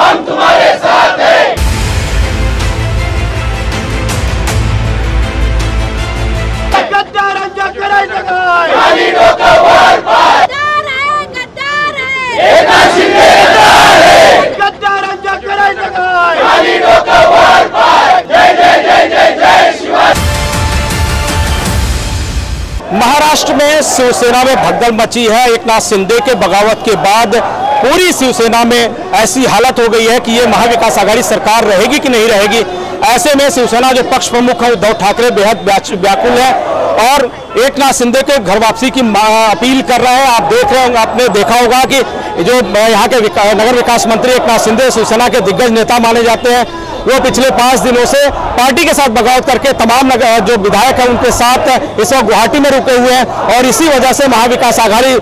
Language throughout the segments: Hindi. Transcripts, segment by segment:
आहे गद्दारांच्या करायचं काय महाराष्ट्र में शिवसेना में भगदड़ मची है। एक नाथ शिंदे के बगावत के बाद पूरी शिवसेना में ऐसी हालत हो गई है कि ये महाविकास आघाड़ी सरकार रहेगी कि नहीं रहेगी? ऐसे में शिवसेना जो पक्ष प्रमुख है, उद्धव ठाकरे बेहद व्याकुल है और एक नाथ शिंदे के घर वापसी की अपील कर रहे हैं। आप देख रहे होंगे, आपने देखा होगा कि जो यहाँ के विका- नगर विकास मंत्री एक नाथ शिंदे शिवसेना के दिग्गज नेता माने जाते हैं। वो पिछले पाँच दिनों से पार्टी के साथ बगावत करके तमाम जो विधायक हैं उनके साथ इस वक्त गुवाहाटी में रुके हुए हैं और इसी वजह से महाविकास आघाड़ी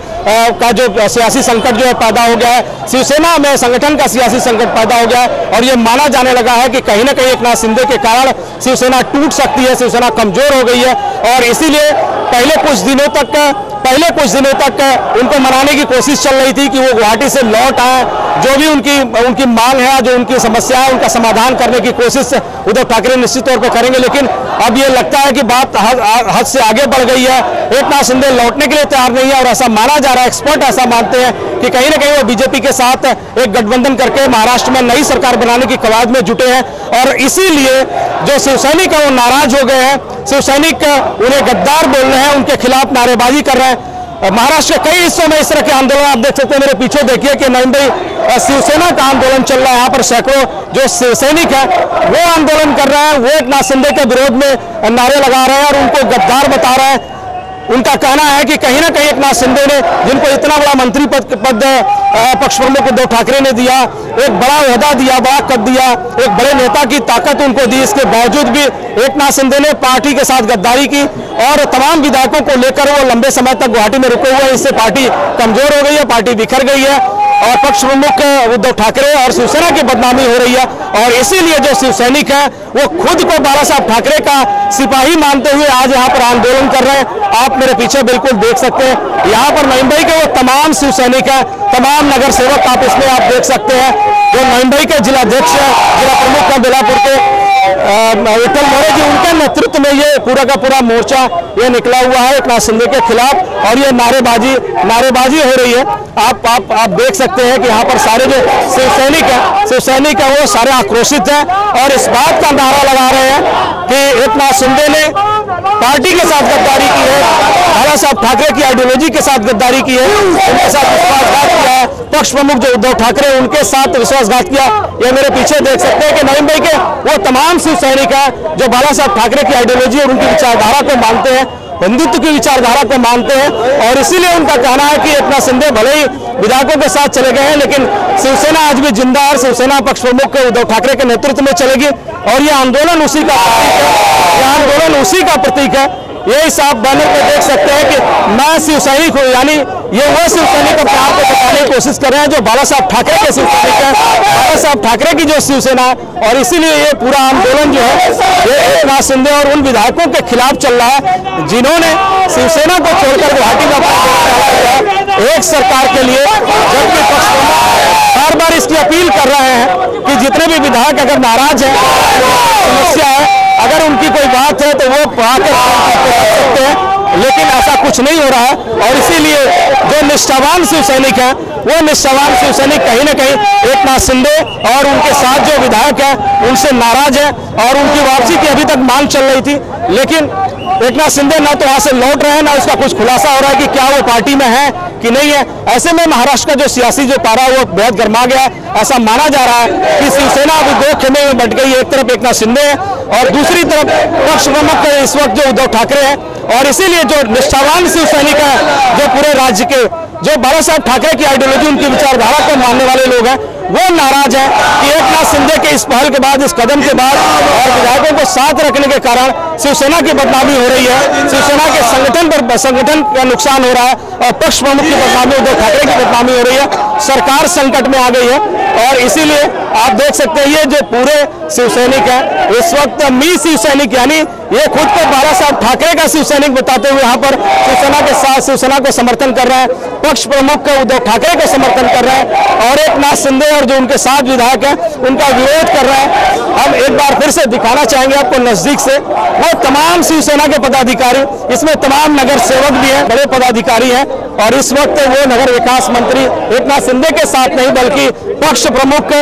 का जो सियासी संकट जो है पैदा हो गया है, शिवसेना में संगठन का सियासी संकट पैदा हो गया है और ये माना जाने लगा है कि कहीं ना कहीं एक नाथ शिंदे के कारण शिवसेना टूट सकती है, शिवसेना कमज़ोर हो गई है और इसीलिए पहले कुछ दिनों तक पहले कुछ दिनों तक उनको मनाने की कोशिश चल रही थी कि वो गुवाहाटी से लौट आए। जो भी उनकी उनकी मांग है, जो उनकी समस्या है, उनका समाधान करने की कोशिश उद्धव ठाकरे निश्चित तौर पर करेंगे। लेकिन अब ये लगता है कि बात हद हद से आगे बढ़ गई है। एक नाथ शिंदे लौटने के लिए तैयार नहीं है और ऐसा माना जा रहा है एक्सपर्ट ऐसा मानते हैं कि कहीं ना कहीं वो बीजेपी के साथ एक गठबंधन करके महाराष्ट्र में नई सरकार बनाने की कवायद में जुटे हैं। और इसीलिए जो शिवसैनिक है वो नाराज़ हो गए हैं। शिवसैनिक उन्हें गद्दार बोल रहे हैं उनके खिलाफ नारेबाजी कर रहे हैं। महाराष्ट्र के कई हिस्सों में इस तरह के आंदोलन आप देख सकते हैं मेरे पीछे देखिए कि भाई, शिवसेना का आंदोलन चल रहा है। यहाँ पर सैकड़ों जो सैनिक है वो आंदोलन कर रहे हैं वो एक नाथ शिंदे के विरोध में नारे लगा रहे हैं और उनको गद्दार बता रहे हैं। उनका कहना है कि कहीं ना कहीं एक नाथ शिंदे ने, जिनको इतना बड़ा मंत्री पद पद पक्ष प्रमुख उद्धव ठाकरे ने दिया, एक बड़ा अहदा दिया, बड़ा कद दिया, एक बड़े नेता की ताकत उनको दी, इसके बावजूद भी एक नाथ शिंदे ने पार्टी के साथ गद्दारी की और तमाम विधायकों को लेकर वो लंबे समय तक गुवाहाटी में रुके हुए इससे पार्टी कमज़ोर हो गई है, पार्टी बिखर गई है। और पक्ष प्रमुख उद्धव ठाकरे और शिवसेना की बदनामी हो रही है। और इसीलिए जो शिव सैनिक है, वो खुद को बाला साहब ठाकरे का सिपाही मानते हुए आज यहाँ पर आंदोलन कर रहे हैं। आप मेरे पीछे बिल्कुल देख सकते हैं। यहाँ पर मुंबई के वो तमाम शिव सैनिक है, तमाम नगर सेवक आप इसमें आप देख सकते हैं। जो मुंबई के जिलाध्यक्ष है, जिला प्रमुख है बेलापुर के विठल मोरे जी उनके नेतृत्व में ये पूरा का पूरा मोर्चा ये निकला हुआ है एक नाथ शिंदे के खिलाफ और ये नारेबाजी नारेबाजी हो रही है। आप आप आप देख सकते हैं कि यहाँ पर सारे जो शिव सैनिक है शिव सैनिक है वो सारे आक्रोशित हैं और इस बात का नारा लगा रहे हैं कि एक नाथ शिंदे ने पार्टी के साथ गद्दारी की है। बाला साहब ठाकरे की आइडियोलॉजी के साथ गद्दारी की है, उनके साथ विश्वासघात किया है। पक्ष प्रमुख जो उद्धव ठाकरे उनके साथ विश्वासघात किया। ये मेरे पीछे देख सकते हैं कि नवीन भाई के वो तमाम शिव सैनिक है, जो बाला साहब ठाकरे की आइडियोलॉजी और उनकी विचारधारा को मानते हैं हिंदुत्व की विचारधारा को मानते हैं, और इसीलिए उनका कहना है कि एकनाथ शिंदे भले ही विधायकों के साथ चले गए हैं, लेकिन शिवसेना आज भी ज़िंदा है शिवसेना पक्ष प्रमुख उद्धव ठाकरे के नेतृत्व में चलेगी। और यह आंदोलन उसी का प्रतीक है। ये आंदोलन उसी का प्रतीक है। ये इस आप बैनर पे देख सकते हैं कि मैं शिव सैनिक हूँ यानी ये वो शिव सैनिक अपने आप को बताने की कोशिश कर रहे हैं जो बाला साहब ठाकरे के शिव सैनिक हैं। बाला साहब ठाकरे की जो शिवसेना है और इसीलिए ये पूरा आंदोलन जो है ये एकनाथ शिंदे और उन विधायकों के खिलाफ चल रहा है जिन्होंने शिवसेना को छोड़कर गुवाहाटी है, एक सरकार के लिए जबकि बार बार इसकी अपील कर रहे हैं कि जितने भी विधायक अगर नाराज़ हैं समस्या है अगर उनकी कोई बात है तो वो आकर कर सकते हैं लेकिन ऐसा कुछ नहीं हो रहा है और इसीलिए जो निष्ठावान शिव सैनिक हैं, वो निष्ठावान शिव सैनिक कहीं ना कहीं एक नाथ शिंदे और उनके साथ जो विधायक है, उनसे नाराज़ है और उनकी वापसी की अभी तक मांग चल रही थी। लेकिन एक नाथ शिंदे ना तो वहाँ से लौट रहे हैं, ना उसका कुछ खुलासा हो रहा है कि क्या वो पार्टी में है कि नहीं है। ऐसे में महाराष्ट्र का जो सियासी जो पारा है, वो बेहद गर्मा गया है। ऐसा माना जा रहा है कि शिवसेना अभी दो खेमे में बट गई एक तरफ़ एक नाथ शिंदे है और दूसरी तरफ़ पक्ष प्रमुख इस वक्त जो उद्धव ठाकरे हैं और इसीलिए जो निष्ठावान शिव सैनिक है, जो पूरे राज्य के, जो बाबा साहब ठाकरे की आइडियोलॉजी उनकी विचारधारा को मानने वाले लोग हैं, वो नाराज़ है कि एक नाथ शिंदे के इस पहल के बाद, इस कदम के बाद और विधायकों को साथ रखने के कारण शिवसेना की बदनामी हो रही है, शिवसेना के संगठन पर, संगठन का नुकसान हो रहा है और पक्ष प्रमुख की बदनामी, उद्धव ठाकरे की बदनामी हो रही है, सरकार संकट में आ गई है। और इसीलिए आप देख सकते हैं, ये जो पूरे शिव सैनिक है, इस वक्त मी शिव सैनिक यानी ये खुद को बाला साहब ठाकरे का शिव सैनिक बताते हुए यहाँ पर शिवसेना के साथ शिवसेना को समर्थन कर रहे हैं, पक्ष प्रमुख उद्धव ठाकरे को समर्थन कर रहे हैं, और एक नाथ शिंदे और जो उनके साथ विधायक हैं, उनका विरोध कर रहे हैं। हम एक बार फिर से दिखाना चाहेंगे आपको नज़दीक से, वो तमाम शिवसेना के पदाधिकारी, इसमें तमाम नगर सेवक भी हैं, बड़े पदाधिकारी हैं और इस वक्त वो नगर विकास मंत्री एक नाथ शिंदे के साथ नहीं, बल्कि पक्ष प्रमुख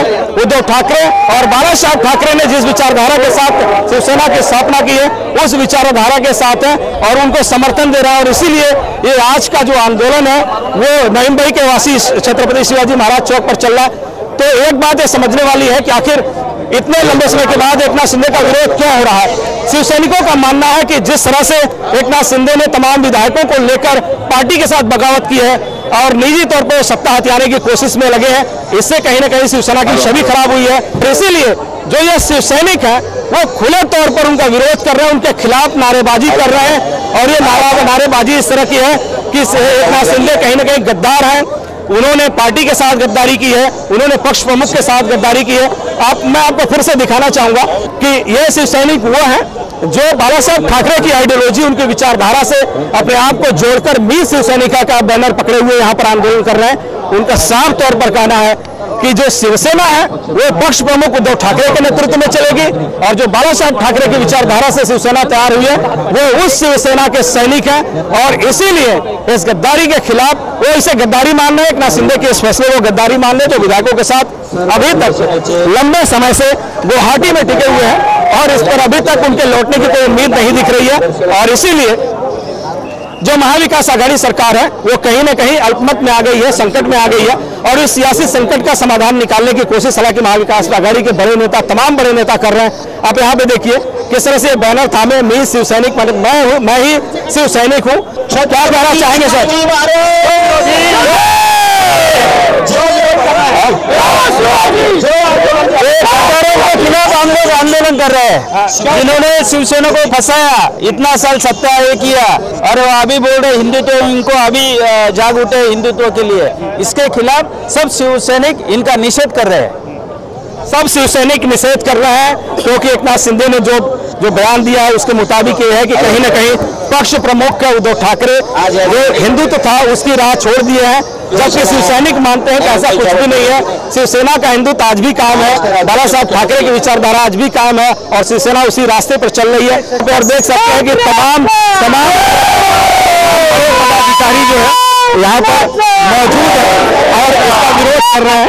उद्धव ठाकरे और बाला साहब ठाकरे ने जिस विचारधारा के साथ शिवसेना की स्थापना की है, उस विचारधारा के साथ है और उनको समर्थन दे रहा है। और इसीलिए ये आज का जो आंदोलन है, वो नईम भाई के वासी छत्रपति शिवाजी महाराज चौक पर चल रहा है। तो एक बात ये समझने वाली है कि आखिर इतने लंबे समय के बाद एकनाथ शिंदे का विरोध क्यों हो रहा है? शिव सैनिकों का मानना है कि जिस तरह से एकनाथ शिंदे ने तमाम विधायकों को लेकर पार्टी के साथ बगावत की है और निजी तौर पर सत्ता हथियाने की कोशिश में लगे हैं, इससे कहीं ना कहीं शिवसेना की छवि खराब हुई है। इसीलिए जो ये शिव सैनिक है, वो खुले तौर पर उनका विरोध कर रहे हैं, उनके खिलाफ नारेबाजी कर रहे हैं और ये नारा नारेबाजी इस तरह की है कि एकनाथ शिंदे कहीं ना कहीं गद्दार हैं। उन्होंने पार्टी के साथ गद्दारी की है, उन्होंने पक्ष प्रमुख के साथ गद्दारी की है। आप, मैं आपको फिर से दिखाना चाहूँगा कि ये शिव सैनिक वो है, जो बाला साहब ठाकरे की आइडियोलॉजी उनकी विचारधारा से अपने आप को जोड़कर मी शिवसैनिका का बैनर पकड़े हुए यहाँ पर आंदोलन कर रहे हैं। उनका साफ़ तौर पर कहना है कि जो शिवसेना है, वो पक्ष प्रमुख उद्धव ठाकरे के नेतृत्व में चलेगी और जो बाला साहब ठाकरे की विचारधारा से शिवसेना तैयार हुई है, वो उस शिवसेना के सैनिक है और इसीलिए इस गद्दारी के खिलाफ वो इसे गद्दारी मान रहे हैं। एकनाथ शिंदे के इस फैसले को गद्दारी मान रहे जो विधायकों के साथ अभी तक लंबे समय से गुवाहाटी में टिके हुए हैं और इस पर अभी तक उनके लौटने की कोई उम्मीद नहीं दिख रही है और इसीलिए जो महाविकास आघाड़ी सरकार है वो कहीं ना कहीं अल्पमत में आ गई है संकट में आ गई है और इस सियासी संकट का समाधान निकालने की कोशिश हालाँकि महाविकास आघाड़ी के बड़े नेता तमाम बड़े नेता कर रहे हैं। आप यहाँ पे देखिए किस तरह से बैनर थामे मी शिव सैनिक मैं हूँ मैं ही शिव सैनिक हूँ क्या कहना चाहेंगे सर खिलाफ हम लोग आंदोलन कर रहे हैं जिन्होंने शिवसेना को फंसाया, इतना साल सत्ता ये किया, और वो अभी बोल रहे हिंदुत्व, इनको अभी जाग उठे हिंदुत्व के लिए। इसके खिलाफ सब शिव सैनिक इनका निषेध कर रहे हैं। सब शिवसैनिक निषेध कर रहे हैं, क्योंकि एक नाथ सिंधे ने जो जो बयान दिया है, उसके मुताबिक ये है कि कहीं ना कहीं पक्ष प्रमुख का उद्धव ठाकरे। जो हिंदुत्व था, उसकी राह छोड़ दिए हैं, जबकि शिव सैनिक मानते हैं कि ऐसा कुछ भी नहीं है। शिवसेना का हिंदुत्व आज भी कायम है, बाला साहब ठाकरे की विचारधारा आज भी कायम है, और शिवसेना उसी रास्ते पर चल रही है। और देख सकते हैं कि तमाम तमाम पदाधिकारी जो है, यहाँ पर मौजूद है और इसका विरोध कर रहे हैं।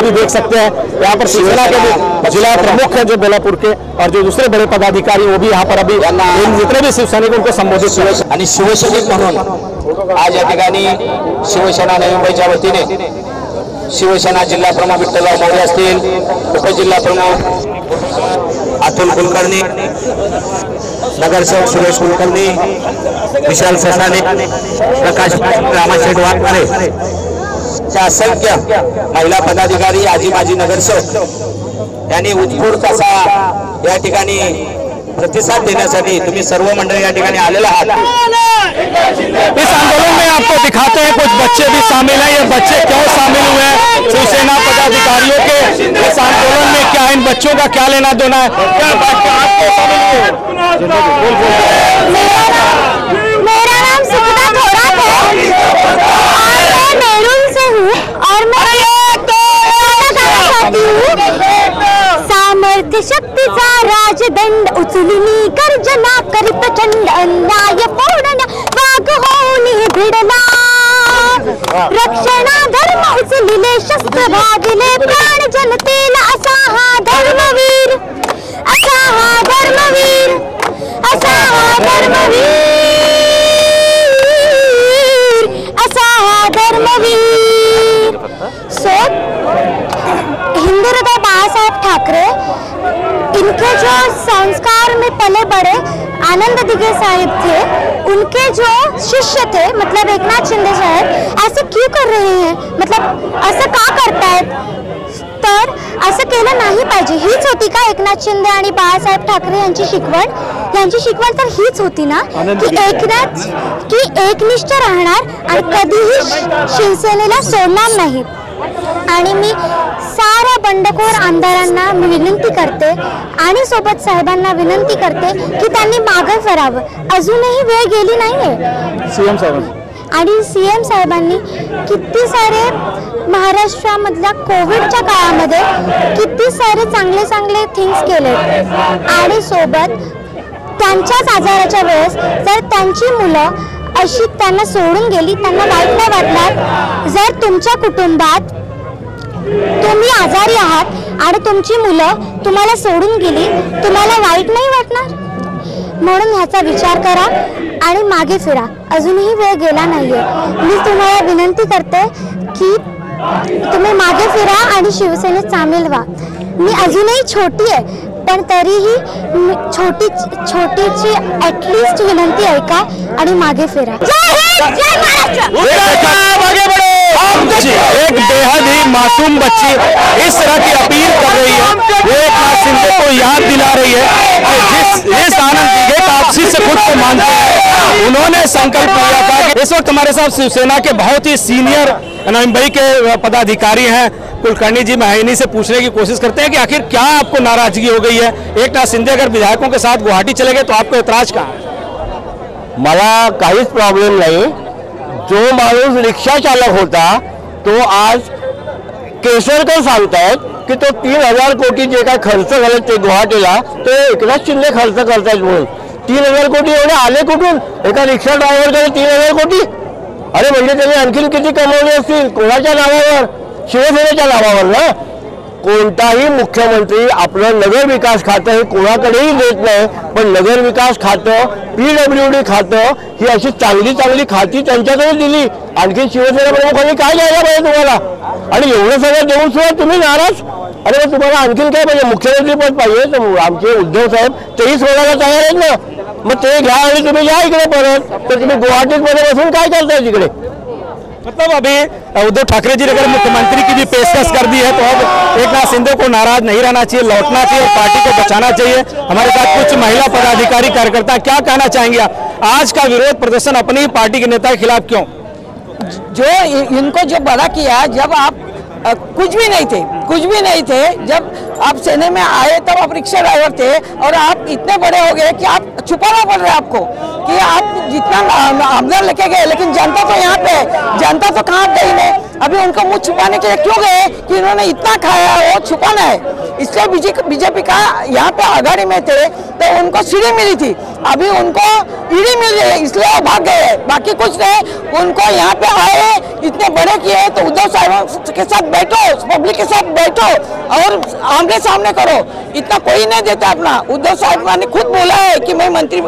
अभी देख सकते हैं। यहाँ पर शिवसेना के जो जिला प्रमुख है जो बेलापुर के, और जो दूसरे बड़े पदाधिकारी वो भी यहाँ पर अभी जितने भी शिवसैनिक उनको संबोधित शिवसैनिक आज या ठिकाणी शिवसेना नवी मुंबईच्या वतीने शिवसेना जिल्हा प्रमुख विठ्ठलराव मोरे असतील प्रमुख अतुल कुलकर्णी, नगरसेवक सुरेश कुलकर्णी, विशाल ससाने प्रकाश रामाशेठ वाघमारे त्या असंख्य महिला पदाधिकारी आजी माजी नगरसेवक यांनी उत्स्फूर्त असा या ठिकाणी प्रतिसाद देण्यासाठी तुम्ही सर्व मंडळी या ठिकाणी आलेला आहात. इस आंदोलन में आपको दिखाते हैं कुछ बच्चे भी शामिल हैं। ये बच्चे क्यों शामिल हुए हैं? शिवसेना पदाधिकारियों के इस आंदोलन में क्या इन बच्चों का क्या लेना देना है? क्या बात क्या आपको शामिल हुए मेरा नाम सुखदा है। और से हूँ और मैं हूँ। सामर्थ्य शक्तीचा राजदंड उचलून गर्जना करी प्रचंड अन्याय पूर्ण वाघ होऊन भिडला रक्षणा धर्म उचलिले शस्त्र भागिले प्राण जनतेला असा हा धर्मवीर। असा हा धर्मवीर। असा हा धर्मवीर। आनंद दिगे साहिब थे। उनके जो शिष्य थे मतलब एकनाथ शिंदे साहेब ऐसे क्यों कर रहे हैं? मतलब असं का करतायत तर असं केलं नाही पाहिजे हीच होती का एकनाथ शिंदे आणि बाळासाहेब ठाकरे यांची शिकवण? यांची शिकवण तर हीच होती ना की एकनाथ की एकनिष्ठ राहणार आणि कधीही शिवसेनेला सोडणार नाही. आणि मी साऱ्या बंडखोर करते आणि सोबत साहेबांना विनंती करते की त्यांनी मागं फिरावं. अजूनही वेळ गेली नाहीये. सीएम साहेब आणि सी एम साहेबांनी किती सारे महाराष्ट्रामधल्या कोविडच्या काळामध्ये किती सारे चांगले चांगले थिंग्स केले आणि सोबत त्यांच्याच आजाराच्या वेळेस जर त्यांची मुलं अशी त्यांना सोडून गेली त्यांना वाईट नाही वाटणार. जर तुमच्या कुटुंबात तुम्ही आजारी आहात आणि तुमची मुलं तुम्हाला सोडून गेली तुम्हाला वाईट नाही वाटणार? म्हणून ह्याचा विचार करा आणि मागे फिरा. अजूनही वेळ गेला नाहीये. मी तुम्हाला विनंती करते की तुम्ही मागे फिरा आणि शिवसेनेत सामील व्हा. मी अजूनही छोटी आहे पण तरीही छोटी छोटीची ॲटलिस्ट विनंती ऐका आणि मागे फिरा. जय हिंद! जय महाराष्ट्र! बच्ची एक बेहद ही मासूम बच्ची इस तरह की अपील कर रही है। वो एक नाथ को याद दिला रही है कि जिस जिस आनंद दिगे तापसी से खुद को मानते हैं उन्होंने संकल्प लिया था कि इस वक्त हमारे साथ शिवसेना के बहुत ही सीनियर मुंबई के पदाधिकारी हैं। कुलकर्णी जी महिनी से पूछने की कोशिश करते हैं कि आखिर क्या आपको नाराज़गी हो गई है? एक नाथ शिंदे अगर विधायकों के साथ गुवाहाटी चले गए तो आपको एतराज़ कहाँ है? मला काहीच प्रॉब्लेम नाही. जो माणूस रिक्षा चालक होता तो आज केसरकर सांगतायत की तो तीन हज़ार कोटी जे काय खर्च झाले ते गुवाहाटीला, ते एकनाथ शिंदे खर्च करतायत म्हणून. तीन हज़ार कोटी एवढे आले कुठून? एका रिक्षा ड्रायव्हरकडे तीन हज़ार कोटी? अरे म्हणजे त्यांनी आणखीन किती कमवले असतील? कोणाच्या नावावर? शिवसेनेच्या नावावर ना? कोणताही मुख्यमंत्री आपलं नगर विकास खातं हे कोणाकडेही देत नाही, पण नगर विकास खातं, पी डब्ल्यू डी खातं, ही अशी चांगली चांगली खाती त्यांच्याकडे दिली. आणखी शिवसेना प्रमुखांनी काय द्यायला पाहिजे तुम्हाला? आणि एवढं सगळं देऊन सुद्धा तुम्ही नाराज़? अरे तुम्हाला आणखीन काय पाहिजे? मुख्यमंत्री पद पाहिजे. तर आमचे उद्धव साहेब तेही सोडायला तयार आहेत ना. मग ते घ्या आणि तुम्ही या इकडे परत. तर तुम्ही गुवाहाटीत मध्ये बसून काय करताय तिकडे? मतलब अभी उद्धव ठाकरे जी ने अगर मुख्यमंत्री की भी पेशकश कर दी है तो अब एक नाथ शिंदे को नाराज़ नहीं रहना चाहिए लौटना चाहिए और पार्टी को बचाना चाहिए। हमारे साथ कुछ महिला पदाधिकारी कार्यकर्ता क्या कहना चाहेंगे आज का विरोध प्रदर्शन अपनी पार्टी के नेता के खिलाफ क्यों? जो इनको जो बड़ा किया जब आप अ, कुछ भी नहीं थे कुछ भी नहीं थे जब आप सेने में आए तब आप रिक्शा ड्राइवर थे और आप इतने बड़े हो गए कि आप छुपाना पड़ रहा है आपको। कि आप जितना आम- लेके गए, लेकिन जनता तो यहाँ पे है। जनता तो कहाँ गई ने अभी उनको मुँह छुपाने के लिए क्यों गए कि इन्होंने इतना खाया वो छुपाना है? इसलिए बीजेपी का यहाँ पे आघाड़ी में थे तो उनको सीढ़ी मिली थी। अभी उनको ईडी मिल रही है, इसलिए भाग गए बाकी कुछ नहीं, उनको यहाँ पे आए इतने बड़े किए तो उद्धव साहब के साथ बैठो, पब्लिक के साथ बैठो और आमने सामने करो। इतना कोई नहीं देता अपना। उद्धव साहब ने खुद बोला है कि मैं मंत्री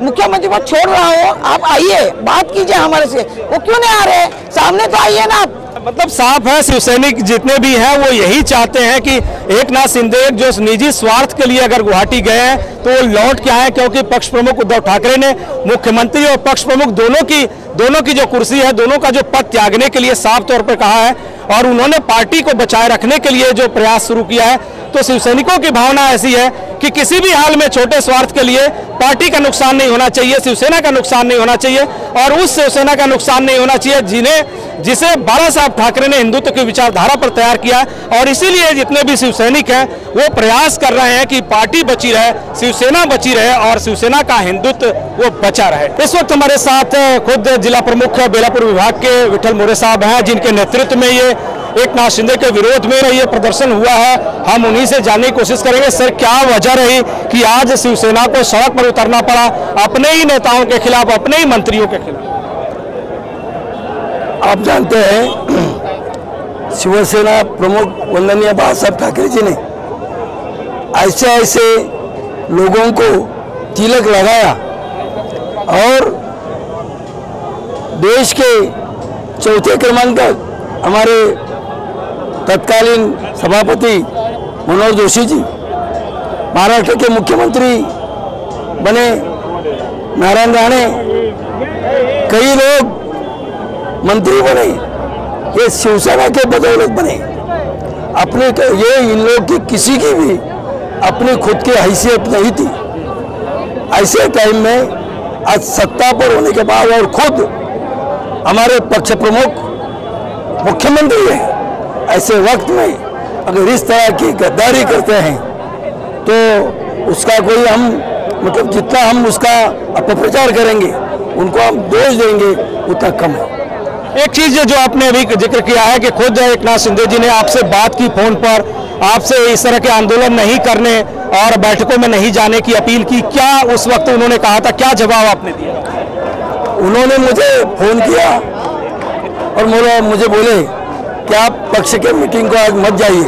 मुख्यमंत्री पद छोड़ रहा हूँ, आप आइए, बात कीजिए हमारे से। वो क्यों नहीं आ रहे? सामने तो आइए ना मतलब साफ़ है, शिवसैनिक जितने भी हैं, वो यही चाहते हैं कि एक नाथ सिंधे जो निजी स्वार्थ के लिए अगर गुवाहाटी गए हैं तो वो लौट के आए, क्योंकि पक्ष प्रमुख उद्धव ठाकरे ने, मुख्यमंत्री और पक्ष प्रमुख दोनों की दोनों की जो कुर्सी है, दोनों का जो पद त्यागने के लिए साफ़ तौर पर कहा है, और उन्होंने पार्टी को बचाए रखने के लिए जो प्रयास शुरू किया है तो शिवसैनिकों की भावना ऐसी है कि किसी भी हाल में छोटे स्वार्थ के लिए पार्टी का नुकसान नहीं होना चाहिए, शिवसेना का नुकसान नहीं होना चाहिए और उस शिवसेना का नुकसान नहीं होना चाहिए जिन्हें, जिसे बाला साहब ठाकरे ने हिंदुत्व की विचारधारा पर तैयार किया और इसीलिए जितने भी शिवसैनिक हैं, वो प्रयास कर रहे हैं कि पार्टी बची रहे, शिवसेना बची रहे और शिवसेना का हिंदुत्व वो बचा रहे। इस वक्त हमारे साथ खुद जिला प्रमुख बेलापुर विभाग के विठल मोरे साहब हैं, जिनके नेतृत्व में ये एक नाथ शिंदे के विरोध में ये प्रदर्शन हुआ है। हम उन्हीं से जानने की कोशिश करेंगे, सर, क्या वजह रही कि आज शिवसेना को सड़क पर उतरना पड़ा? अपने ही नेताओं के खिलाफ, अपने ही मंत्रियों के खिलाफ। आप जानते हैं, शिवसेना प्रमुख वंदनीय बाळासाहेब ठाकरे जी ने ऐसे ऐसे लोगों को तिलक लगाया और देश के चौथे क्रमांक हमारे तत्कालीन सभापति मनोहर जोशी जी, महाराष्ट्र के मुख्यमंत्री बने नारायण राणे, कई लोग मंत्री बने, ये शिवसेना के बदौलत बने। अपने ये इन लोग की किसी की भी अपनी खुद की हैसियत नहीं थी। ऐसे टाइम में आज सत्ता पर होने के बाद और खुद हमारे पक्ष प्रमुख मुख्यमंत्री है। ऐसे वक्त में अगर इस तरह की गद्दारी करते हैं तो उसका कोई हम मतलब जितना हम उसका अपप्रचार करेंगे उनको हम दोष देंगे उतना कम है। एक चीज़ जो आपने अभी ज़िक्र किया है कि खुद एक नाथ सिंधे जी ने आपसे बात की फ़ोन पर आपसे इस तरह के आंदोलन नहीं करने और बैठकों में नहीं जाने की अपील की क्या उस वक्त उन्होंने कहा था क्या जवाब आपने दिया? उन्होंने मुझे फ़ोन किया और मुझे मुझे बोले कि आप पक्ष के मीटिंग को आज मत जाइए।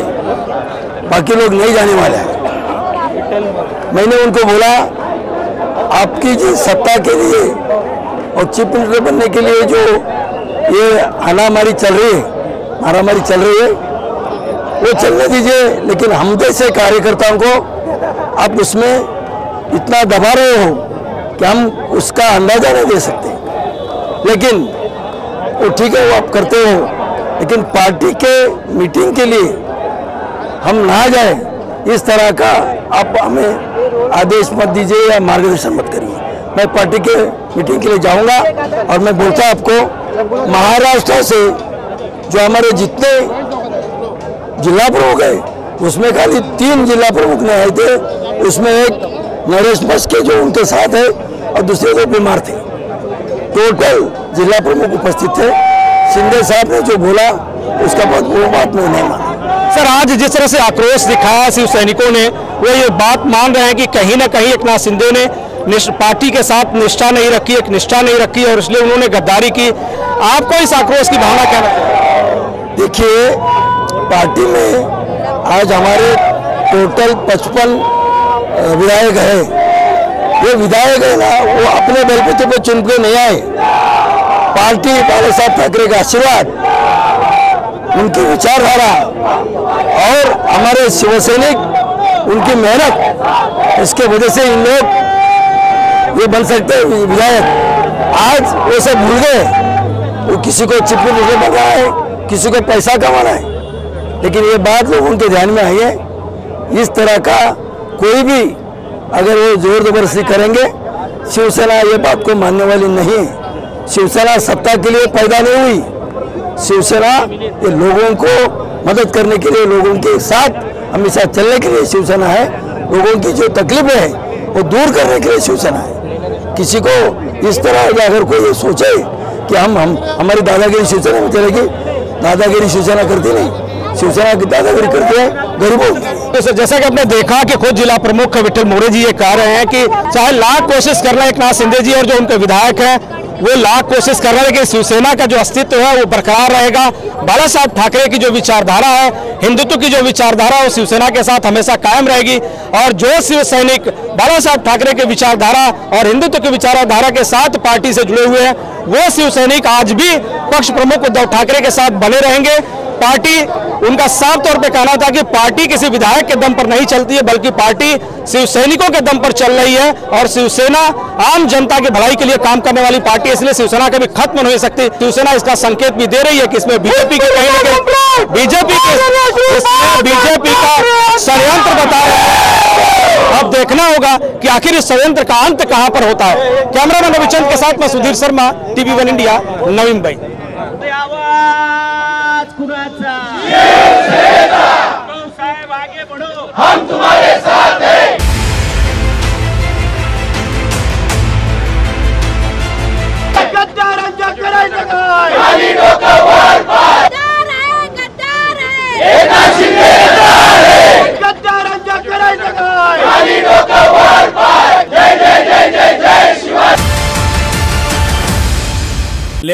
बाकी लोग नहीं जाने वाले हैं। मैंने उनको बोला, आपकी जी सत्ता के लिए और चीफ मिनिस्टर बनने के लिए जो ये हानामारी चल रही है, मारामारी चल रही है, वो चलने दीजिए। लेकिन हम जैसे कार्यकर्ताओं को आप उसमें इतना दबा रहे हो कि हम उसका अंदाज़ा नहीं दे सकते। लेकिन वो ठीक है, वो आप करते हो। लेकिन पार्टी के मीटिंग के लिए हम ना जाए, इस तरह का आप हमें आदेश मत दीजिए या मार्गदर्शन मत करिए। मैं पार्टी के मीटिंग के लिए जाऊँगा और मैं बोलता आपको, महाराष्ट्र से जो हमारे जितने जिला प्रमुख है, उसमें खाली तीन जिला प्रमुख ने आए थे, उसमें एक नरेश मस्के जो उनके साथ है और दूसरे लोग बीमार थे। टोटल जिला प्रमुख उपस्थित थे। शिंदे साहब ने जो बोला उसका बात वो बात मैं नहीं माना। सर आज जिस तरह से आक्रोश दिखाया शिव सैनिकों ने वो ये बात मान रहे हैं कि कहीं ना कहीं एक नाथ शिंदे ने पार्टी के साथ निष्ठा नहीं रखी एक निष्ठा नहीं रखी और इसलिए उन्होंने गद्दारी की। आपको इस आक्रोश की भावना क्या लगती है देखिए पार्टी में आज हमारे टोटल पचपन विधायक है। ये विधायक है ना वो अपने बलबूते पे चुन के नहीं आए। पार्टी बाला साहब ठाकरे का आशीर्वाद, उनकी विचारधारा और हमारे शिवसैनिक, उनकी मेहनत, इसके वजह से इन लोग ये बन सकते विधायक। आज वो सब भूल गए वो किसी को चिप मिनिस्टर बना है, किसी को पैसा कमाना है। लेकिन ये बात लोगों के ध्यान में आई है। इस तरह का कोई भी अगर वो ज़ोर ज़बरदस्ती करेंगे, शिवसेना ये बात को मानने वाली नहीं है। शिवसेना सत्ता के लिए पैदा नहीं हुई। शिवसेना ये लोगों को मदद करने के लिए, लोगों के साथ हमेशा चलने के लिए शिवसेना है। लोगों की जो तकलीफें है, वो दूर करने के लिए शिवसेना है। किसी को इस तरह अगर कोई सोचे कि हम हम, हमारी दादागिरी शिवसेना में चलेगी, दादागिरी शिवसेना करती नहीं। शिवसेना की दादागिरी करते हैं गरीबों तो जैसा कि आपने देखा कि खुद जिला प्रमुख विठल मोरे जी ये कह रहे हैं कि चाहे लाख कोशिश कर रहे हैं एक नाथ शिंदे जी और जो उनके विधायक हैं वो लाख कोशिश कर रहे हैं कि शिवसेना का जो अस्तित्व है वो बरकरार रहेगा। बाला साहब ठाकरे की जो विचारधारा है, हिंदुत्व की जो विचारधारा है, वो शिवसेना के साथ हमेशा कायम रहेगी और जो शिव सैनिक बाला साहब ठाकरे के विचारधारा और हिंदुत्व की विचारधारा के साथ पार्टी से जुड़े हुए हैं, वो शिव सैनिक आज भी पक्ष प्रमुख उद्धव ठाकरे के साथ बने रहेंगे। पार्टी, उनका साफ़ तौर पे कहना था कि पार्टी किसी विधायक के दम पर नहीं चलती है, बल्कि पार्टी शिव सैनिकों के दम पर चल रही है और शिवसेना आम जनता की भलाई के लिए काम करने वाली पार्टी इसलिए शिवसेना कभी खत्म नहीं हो सकती। शिवसेना इसका संकेत भी दे रही है कि इसमें बीजेपी के कहीं ना कहीं बीजेपी के बीजेपी का षडयंत्र बता रहे अब देखना होगा कि आखिर इस षडयंत्र का अंत कहाँ पर होता है। कैमरामैन रविचंद के साथ मैं Sudhir Sharma, TV one India Navi Mumbai साहेब तुम्हारे बढ़ो